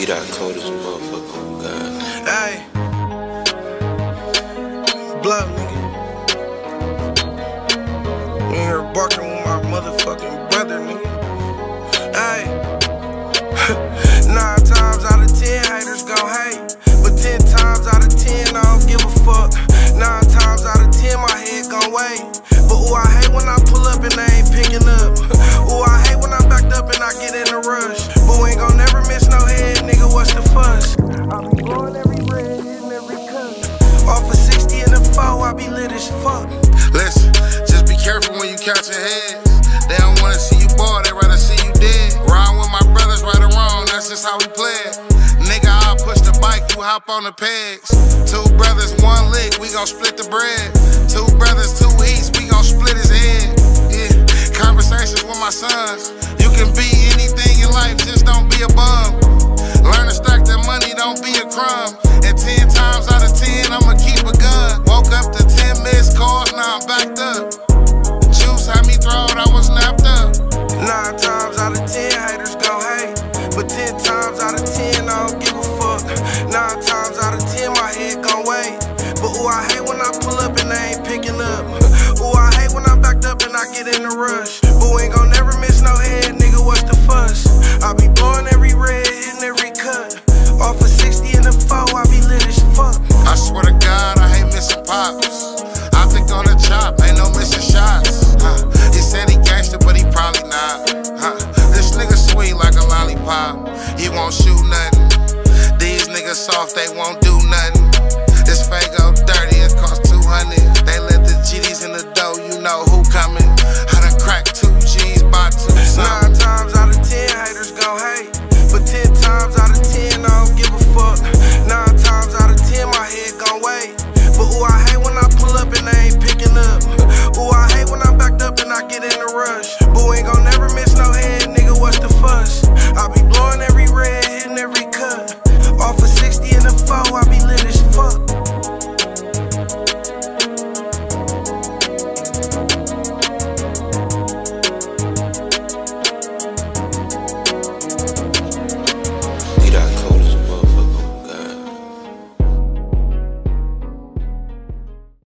He that cold as a motherfucker, oh God. Hey. Blood, nigga. You ain't here barking with my motherfucking lit as fuck. Listen, just be careful when you catch your heads. They don't wanna see you ball, they rather see you dead. Ride with my brothers, right or wrong, that's just how we play. Nigga, I'll push the bike, you hop on the pegs. Two brothers, one lick, we gon' split the bread. Two brothers, two heats, we gon' split his head. Yeah, conversations with my sons. You can be anything in life, just don't be a bum. Learn to stack that money, don't be a crumb. Ooh, I hate when I pull up and they ain't picking up. Ooh, I hate when I'm backed up and I get in a rush. We ain't gon' never miss no head, nigga, what's the fuss? I be blowing every red, hitting every cut. Off of 60 in the foe, I be lit as fuck. I swear to God, I hate missing pops. I think on the chop, ain't no missing shots. Huh. He said he gangster, but he probably not. Huh. This nigga sweet like a lollipop. He won't shoot nothing. These niggas soft, they won't do fake, go dirty.